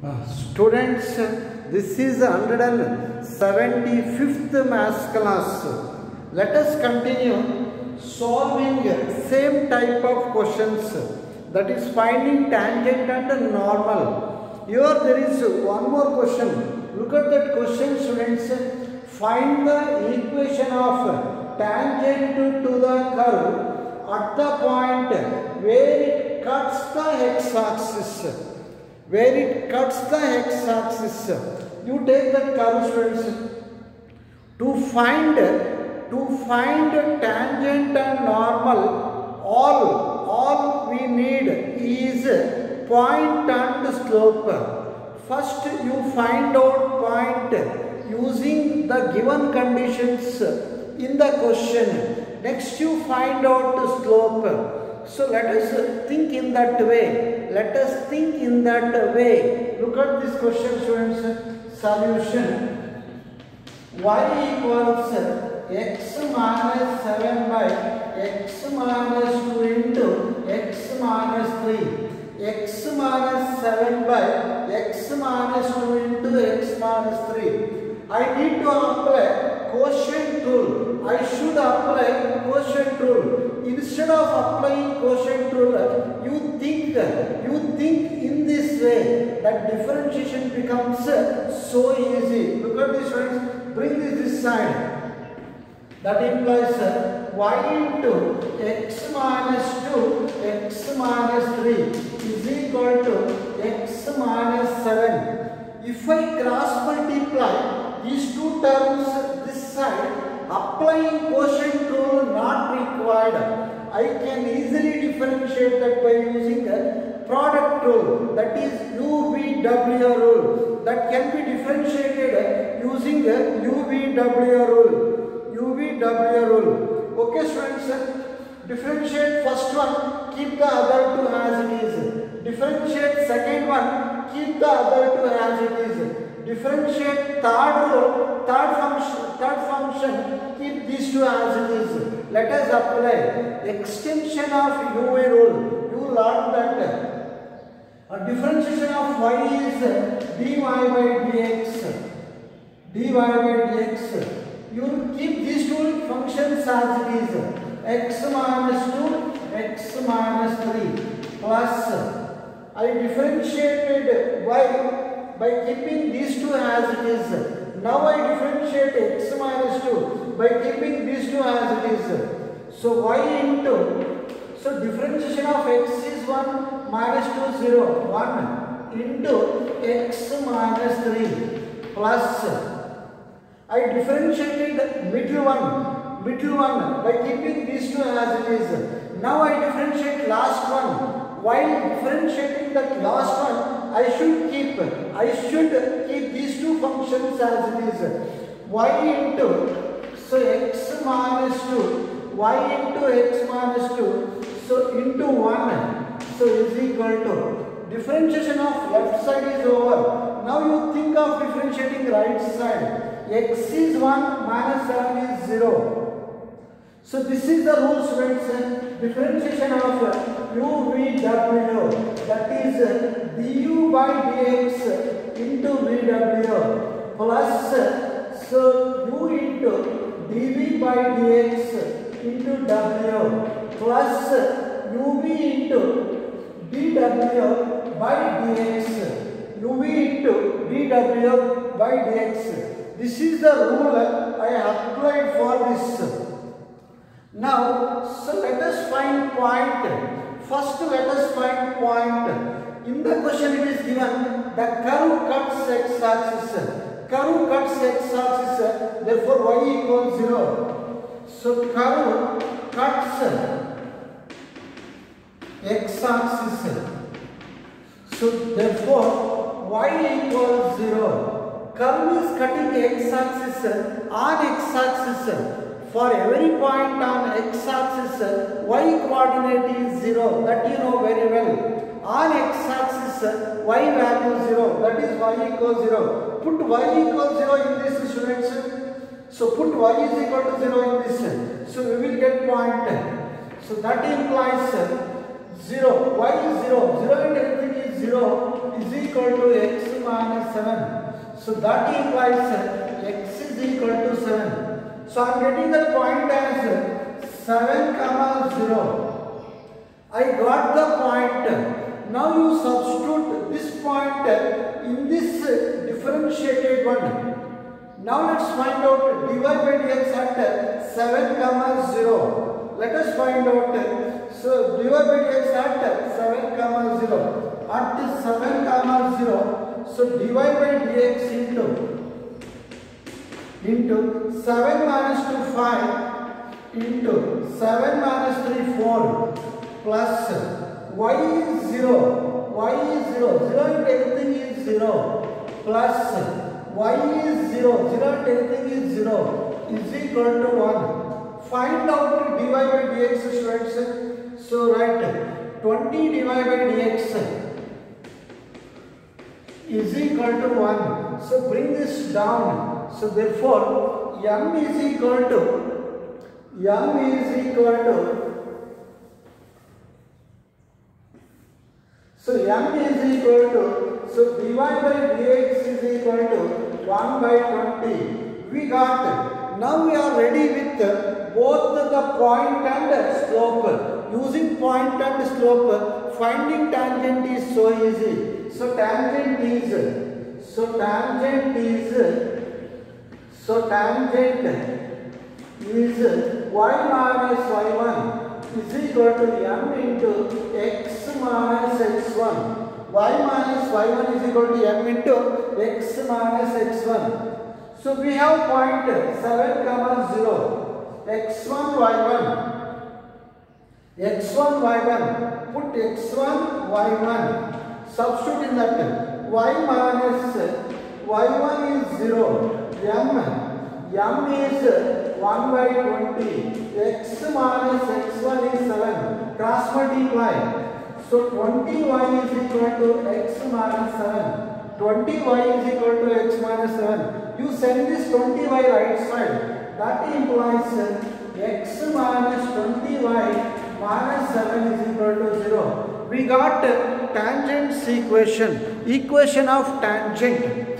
Students, this is 175th maths class. Let us continue solving same type of questions that is finding tangent and normal. Here there is one more question. Look at that question students. Find the equation of tangent to the curve at the point where it cuts the x-axis where it cuts the x-axis. You take that curve students. To find to find tangent and normal, all all we need is point and slope. First you find out point using the given conditions in the question. Next you find out the slope. So let us think in that way. Let us think in that way. Look at this question students. Solution. y equals x minus 7 by x minus 2 into x minus 3. x minus 7 by x minus 2 into x minus 3. I need to apply quotient rule. I should apply quotient rule. Instead of applying quotient rule, you think, you think in this way that differentiation becomes so easy. Look at this friends. Bring this this side. That implies y into x minus 2, x minus 3 is equal to x minus 7. If I cross multiply these two terms side, applying quotient rule not required. I can easily differentiate that by using a product rule that is UVW rule that can be differentiated using a UVW rule. UVW rule. Okay students, differentiate first one, keep the other two as it is. Differentiate second one, keep the other two as it is. Differentiate third rule, third function, third function, keep these two as it is. Let us apply extension of UV rule. You learn that a differentiation of y is dy by dx. dy by dx. You keep these two functions as it is. x minus 2, x minus 3 plus I differentiated y by keeping these two as it is. Now I differentiate x minus 2 by keeping these two as it is. So y into, so differentiation of x is 1 minus 2 0, 1 into x minus 3 plus I differentiated the middle one, middle one by keeping these two as it is. Now I differentiate last one. While differentiating that last one, I should keep, I should keep these two functions as it is. y into, so x minus 2, y into x minus 2, so into 1, so is equal to, differentiation of left side is over. Now you think of differentiating right side x is 1 minus 7 is 0. So this is the rule students differentiation of uh, UVW that is uh, du by dx into VW plus uh, so u into dv by dx into W plus uv into dw by dx uv into dw by dx this is the rule I applied for this. Now, so let us find point. First, let us find point. In the question it is given the curve cuts x-axis. Curve cuts x-axis, therefore y equals 0. So, curve cuts x-axis. So, therefore y equals 0 curve is cutting x-axis on x-axis. For every point on x-axis, y coordinate is 0. That you know very well. On x-axis, y value 0. That is y equals 0. Put y equals 0 in this students. So put y is equal to 0 in this. So we will get point. So that implies 0. y is 0. 0 and everything is 0 is equal to x 7. So that implies x is equal to 7. So I am getting the point as 7 comma 0. I got the point. Now you substitute this point in this differentiated one. Now let's find out dy by dx at 7 comma 0. Let us find out. So dy by dx at 7 comma 0. At this 7 comma 0. So dy by dx into into 7 minus 2 5 into 7 minus 3 4 plus y is 0 y is 0 0 into everything is 0 plus y is 0 0 into everything is 0 is equal to 1 find out dy by dx students. So write 20 dy by dx is equal to 1 so bring this down. So therefore m is equal to m is equal to so m is equal to so dy by dx is equal to 1 by 20 we got now we are ready with both the point and slope. Using point and slope finding tangent is so easy so tangent is so tangent is so tangent is y minus y1 is equal to m into x minus x1. y minus y1 is equal to m into x minus x1. So we have point 7 comma 0 x1 y1 x1 y1 put x1 y1 substitute in that y minus y1 is 0 m m is 1 by 20 x minus x1 is 7 cross multiply so 20y is equal to x minus 7 20y is equal to x minus 7 you send this 20y right side. That implies x minus 20y minus 7 is equal to 0 we got tangents equation equation of tangent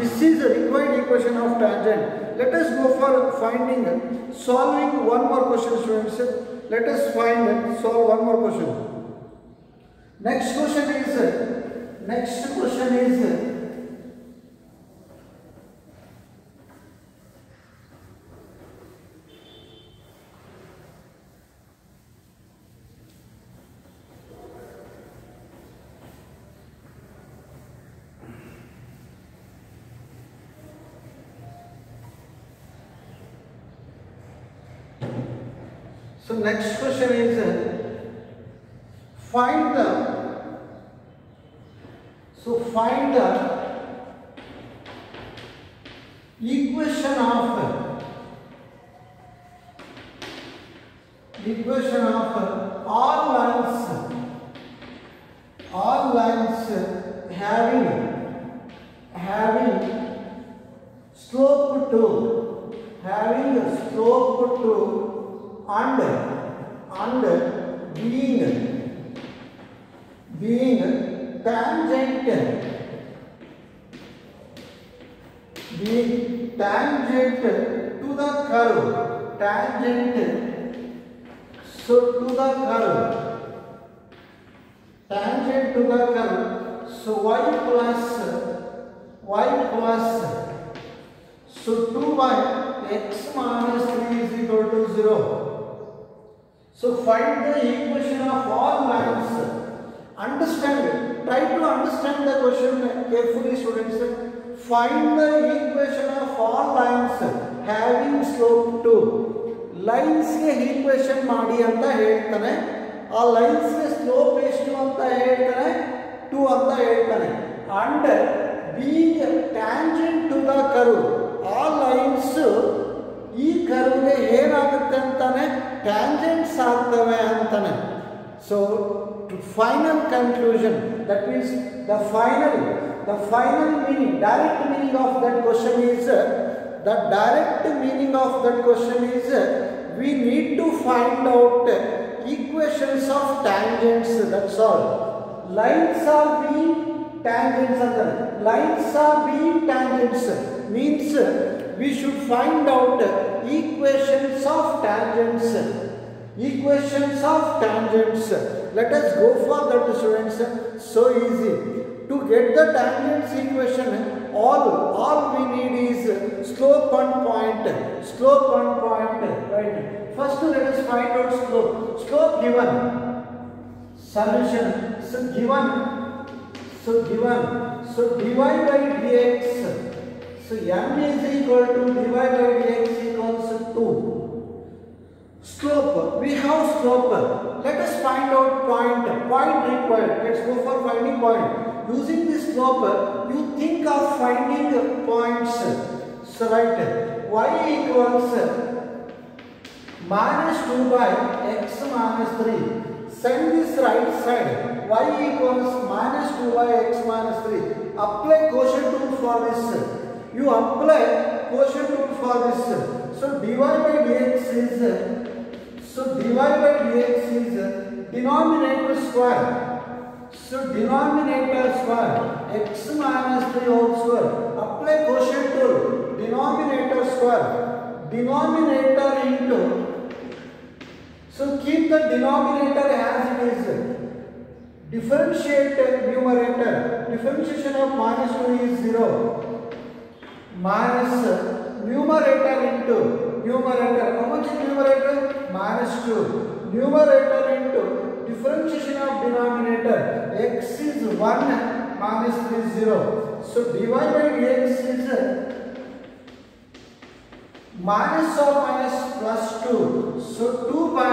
this is the required equation of tangent. Let us go for finding, solving one more question students. Let us find, and solve one more question. Next question is, next question is, So next question is uh, find the so find the equation of equation of all lines all lines having having slope to having a slope to and and being being tangent being tangent to the curve tangent so to the curve tangent to the curve so y plus y plus so 2 by x minus 3 is equal to 0 so find the equation of all lines. Understand. Try to understand the question carefully students. Find the equation of all lines having slope 2. ಲೈನ್ಸ್ಗೆ equation ಮಾಡಿ ಅಂತ ಹೇಳ್ತಾನೆ. ಆ ಲೈನ್ಸ್ಗೆ slope ಎಷ್ಟು ಅಂತ ಹೇಳ್ತಾನೆ? Two ಅಂತ ಹೇಳ್ತಾನೆ. And being tangent to the curve ಆ ಲೈನ್ಸ್ ಈ ಕರುಗೆ ಏನಾಗುತ್ತೆ ಅಂತಾನೆ? ಟ್ಯಾಂಜೆಂಟ್ಸ್ ಆಗ್ತವೆ ಅಂತಾನೆ. So to final conclusion that means the final the final meaning, direct meaning of that question is, uh, the direct meaning of that question is, uh, we need to find out uh, equations of tangents, that's all. Lines are being tangents, other. lines are being tangents means we should find out equations of tangents. Equations of tangents. Let us go for that students. So easy to get the tangents equation all all we need is slope and point slope and point right? First let us find out slope. Slope given. Solution. So given. So given. So dy by dx. So m is equal to dy by dx equals to 2 slope. We have slope. Let us find out point. Point required. Let's go for finding point using this slope you think of finding points so right y equals minus 2 by x minus 3 send this right side. Y equals minus 2 by x minus 3 apply quotient rule for this you apply quotient rule for this so dy by dx is so dy by dx is denominator square so denominator square x minus 3 whole square. Apply quotient rule denominator square denominator into. So keep the denominator as it is. Differentiate numerator. Differentiation of minus 2 is 0 minus numerator into. Numerator. How much is numerator? Minus 2 numerator differentiation of denominator x is 1 minus 3 is 0 so dy by dx is minus or minus plus 2 so 2 by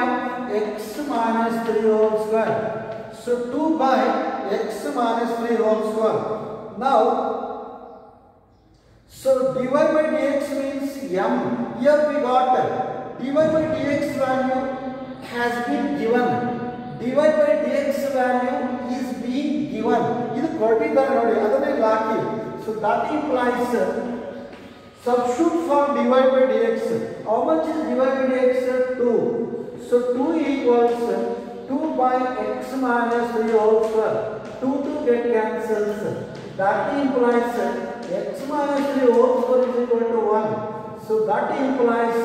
x minus 3 whole square so 2 by x minus 3 whole square now so dy by dx means m. Here we got dy by dx value has been given. dy by dx value is being given. ಇದು ಕೊಟ್ಟಿದ್ದಾರೆ ನೋಡಿ ಅದನ್ನೇ ಹಾಕಿ so that implies substitute for dy by dx. How much is dy by dx? 2. So 2 equals 2 by x minus 3 whole square. 2 to get cancels. That implies x minus 3 whole square is equal to 1. So that implies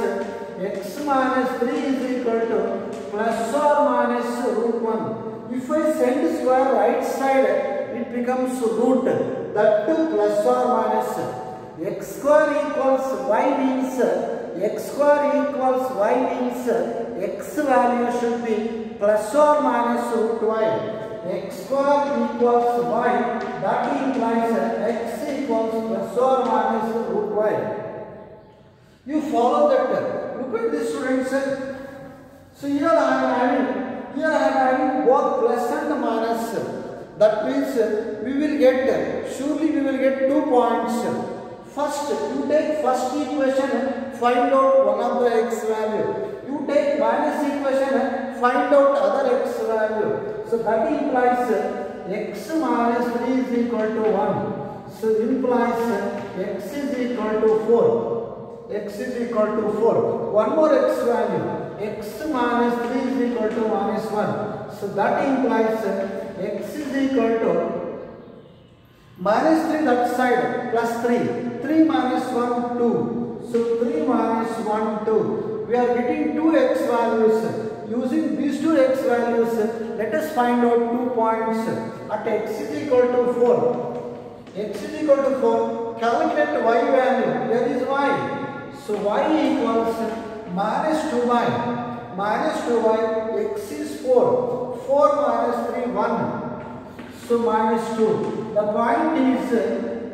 x minus 3 is equal to plus or minus root 1. If I send square right side, it becomes root. That plus or minus. x square equals y means x square equals y means x value should be plus or minus root y. x square equals y that implies x equals plus or minus root y. You follow that. Look at this students. So here I am having here I am both plus and minus. That means we will get surely we will get two points. First, you take first equation, find out one of the x value. You take minus equation, find out other x value. So that implies x minus 3 is equal to 1. So implies x is equal to 4. x is equal to 4. One more x value. x minus 3 is to minus 1. So that implies x is equal to minus 3 that side plus 3 3 minus 1 2 so 3 minus 1 2 we are getting two x values. Using these two x values let us find out two points. At x is equal to 4 x is equal to 4 calculate y value. Where is y. So y equals minus 2y minus 2y x is 4 4 minus 3 1 so minus 2. The point is,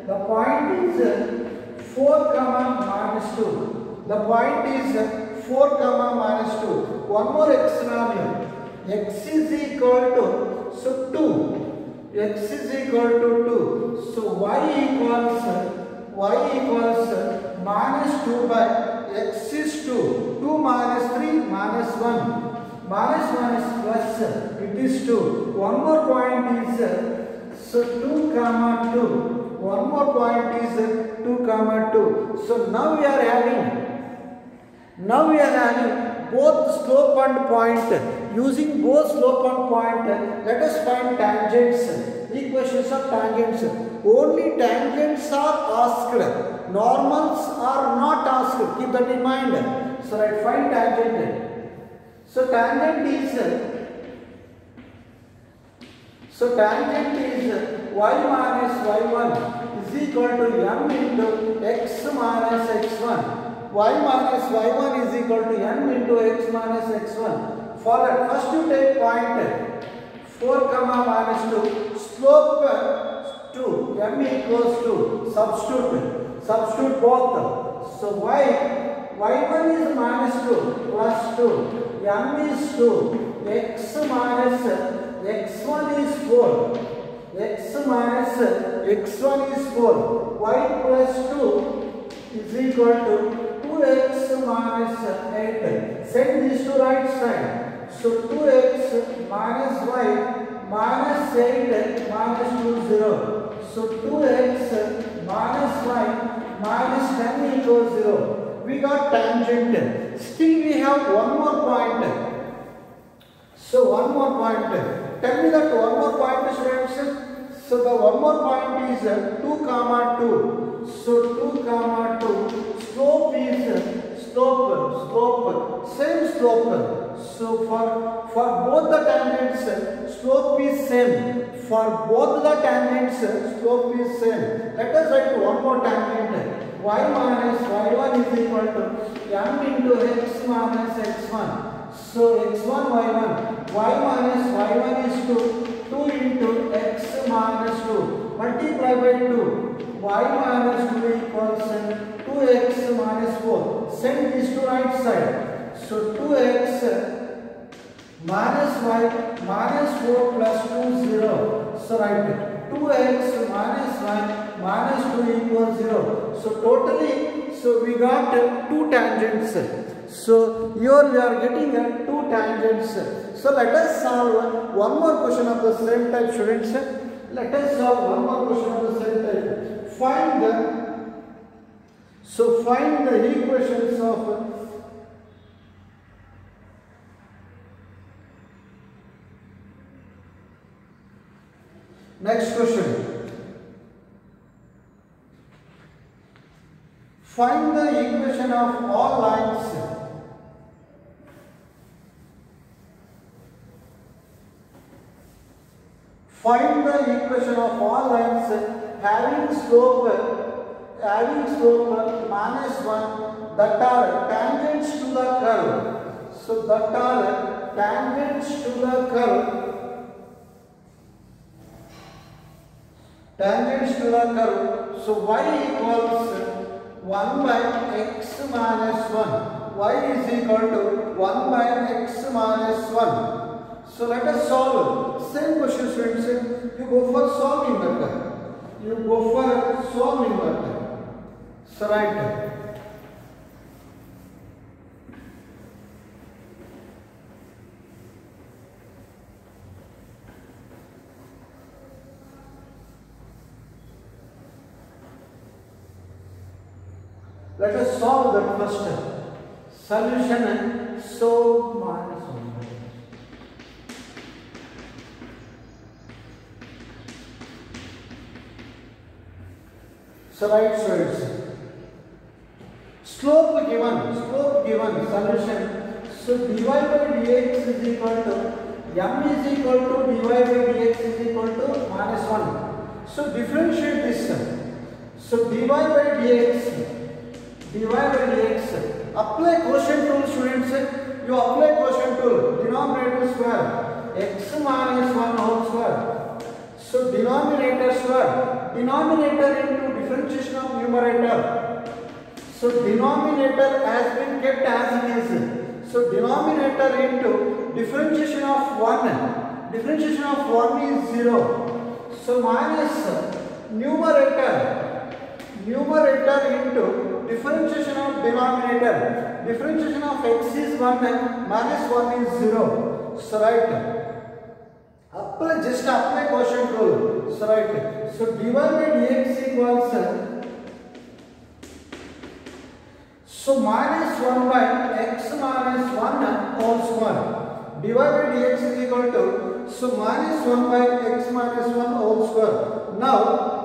the point is 4 comma minus 2. The point is 4 comma minus 2. One more x value. x is equal to, so 2. x is equal to 2. So y equals, y equals minus 2 by x is 2. 2 minus 3 minus 1 minus minus plus it is 2 one more point is so 2 comma 2 one more point is 2 comma 2 so now we are having now we are having both slope and point using both slope and point let us find tangents equations of tangents. Only tangents are asked. Normals are not asked. Keep that in mind. So i find tangent. So tangent is so tangent is y minus y1 is equal to m into x minus x1. y minus y1 is equal to m into x minus x1. For that, first you take point 4 comma minus 2, slope 2, m equals to substitute, substitute both. So y, y1 is minus 2 plus 2, m is 2, x minus x1 is 4, x minus x1 is 4, y plus 2 is equal to 2x minus 8. Send this to right side. So 2x minus y minus 8 minus 2 0. So 2x minus y minus 10 equals 0. We got tangent. Still we have one more point. So one more point. Tell me that one more point students. So the one more point is uh, 2 comma 2. So 2 comma 2. Slope is slope, slope, same slope. So for, for both the tangents, slope is same. For both the tangents, slope is same. Let us write one more tangent. Y minus y1 is equal to m into x minus x1. So x1 y1, y minus y1 is 2, 2 into x minus 2, multiply by 2, y minus 2 equals 2x minus 4. Send this to right side. So 2x minus y minus 4 plus 2 0. So write 2x 1 minus 2 equals 0. So totally, so we got two tangents. So here we are getting uh, two tangents. So let us solve one more question of the same type students. Let us solve one more question of the same type. Find the so find the equations of Next question. Find the equation of all lines Find the equation of all lines having slope having slope minus 1 that are tangents to the curve. So that are tangents to the curve. Tangents to the curve. So y equals 1 by x minus 1. y is equal to 1 by x minus 1. So let us solve. Same question students. You go for solving method. You go for solving method. So right. That first. Solution so minus 1 by So right students. Slope given, slope given, solution. So dy by dx is equal to m is equal to dy by dx is equal to minus 1. So differentiate this. So dy by dx, dy by dx. Apply quotient tool students. You apply quotient tool. Denominator square. x minus 1 whole square. So denominator square. Denominator into differentiation of numerator. So denominator has been kept as it is. So denominator into differentiation of 1. Differentiation of 1 is 0. So minus numerator. Numerator into differentiation of denominator. Differentiation of x is 1 minus 1 is 0. So right. Apply just apply quotient rule. So right. So dy by dx equals so minus 1 by x minus 1 whole square. dy by dx is equal to so minus 1 by x minus 1 whole square. now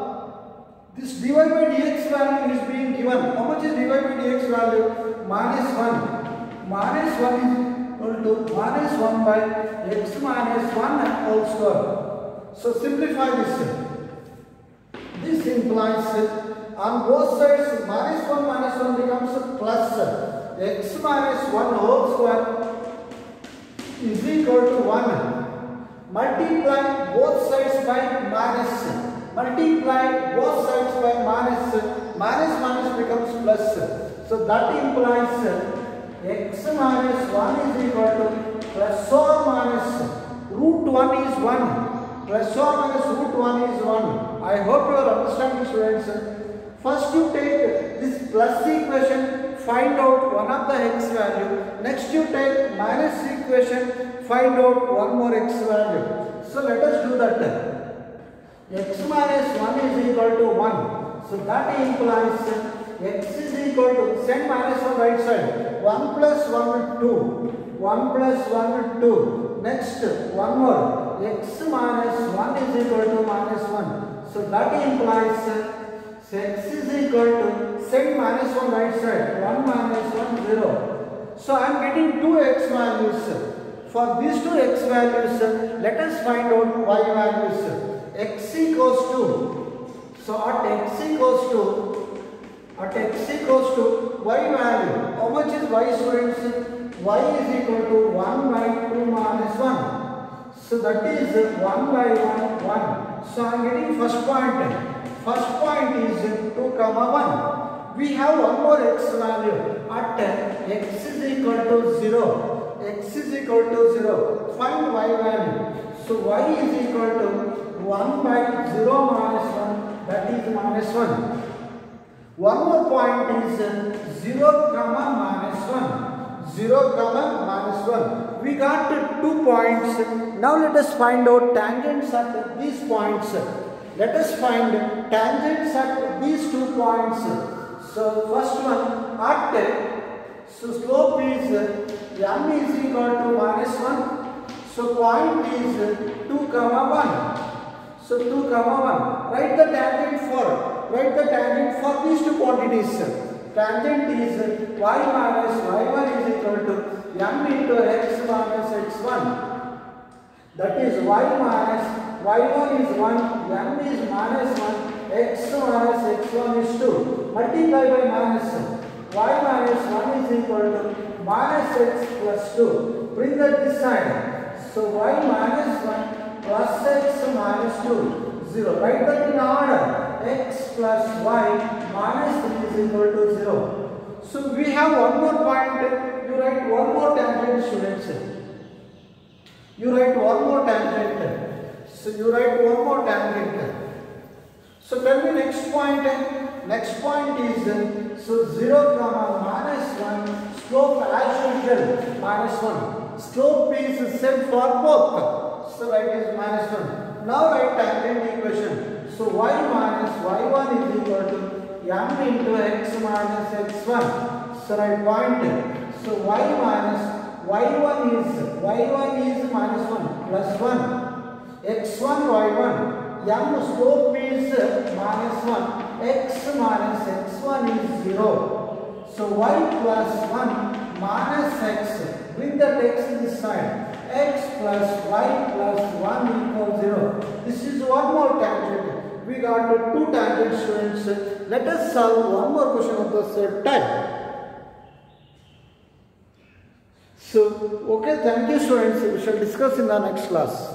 this dy by dx value is being given. How much is dy by dx value? Minus 1. Minus 1 is equal to minus 1 by x minus 1 whole square. So simplify this. This implies on both sides minus 1 minus 1 becomes plus x minus 1 whole square is equal to 1 multiply both sides by minus multiply both sides minus minus minus becomes plus. So that implies x minus 1 is equal to plus or minus root 1 is 1 plus or minus root 1 is 1 I hope you are understanding students. First you take this plus equation find out one of the x value. Next you take minus equation find out one more x value. So let us do that. X minus 1 is equal to 1 so that implies x is equal to send minus on right side. 1 plus 1 2 1 plus 1 2 next one more. X minus 1 is equal to minus 1 so that implies x is equal to send minus 1 right side. 1 minus 1 0 so I am getting two x values. For these two x values let us find out y values. X equals to so at x equals to at x equals to y value. How much is y students? Y is equal to 1 by 2 minus 1 so that is 1 by 1 1 so i am getting first point. first point is 2 comma 1 we have one more x value. At x is equal to 0 x is equal to 0 find y value. So y is equal to 1 by 0 minus 1 that is minus 1 one more point is uh, 0 comma minus 1 0 comma minus 1 we got two points. Now let us find out tangents at these points. Let us find tangents at these two points. So first one at so slope is uh, m is equal to minus 1 so point is 2 comma 1 so 2 comma 1 write the tangent for write the tangent for these two quantities tangent is y minus y1 is equal to m into x minus x1 that is y minus y1 is 1 m is minus 1 x minus x1 is 2 multiply by minus y minus 1 is equal to minus x plus 2 bring that this side. So y minus 1 plus x minus 2 0 write that in order. X plus y minus 3 is equal to 0 so we have one more point. You write one more tangent students. You write one more tangent. So you write one more tangent. So tell me next point. Next point is so 0 comma minus 1 slope as usual minus 1 slope is set for both so write is minus 1 now write tangent equation. So y minus y1 is equal to m into x minus x1 so write point. So y minus y1 is y1 is minus 1 plus 1 x1 y1 m slope is minus 1 x minus x1 is 0 so y plus 1 minus x bring the x this side x plus y plus 1 equals 0 this is one more tangent. We got two tangents students. Let us solve one more question of the same type. So okay thank you students. We shall discuss in the next class